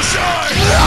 Shine!